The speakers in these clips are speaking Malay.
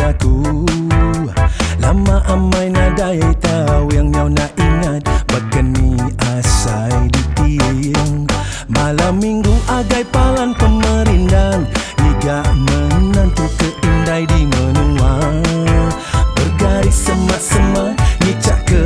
aku. Lama amai nadai tahu yang nyau nak ingat. Bakani asai di tiang Malam minggu agai palan pemerindang Iga menantu keindai di menua. Bergaris semak-semak Nyicak ke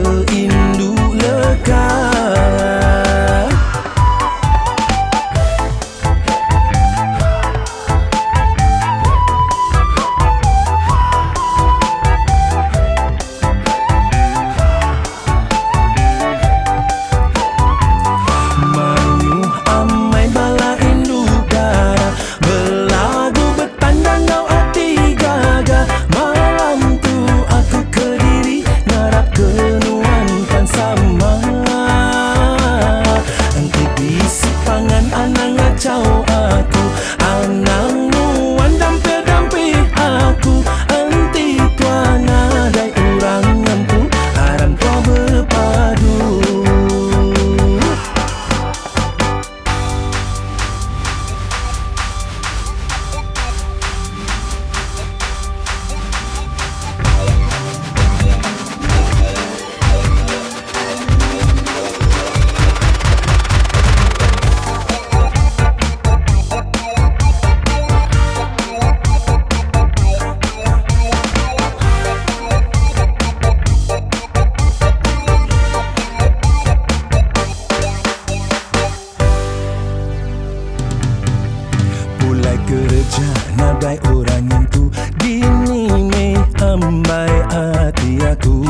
Nadai kerja, nadai orang yang ku Dini me ambai hati aku.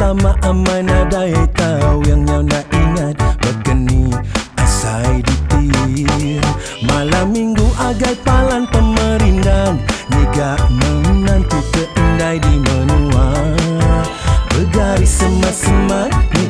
Lama amai nadai tahu yang nyau nak ingat Begini asai ditir. Malam minggu agai palan pemerindan Niga menantu keindai di menua. Begari semak-semak ni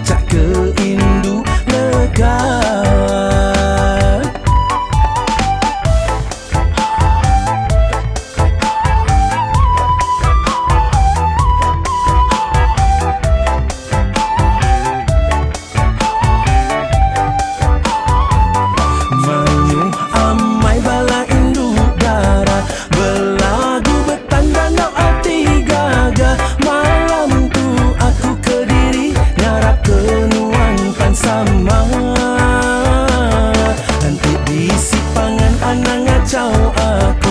aku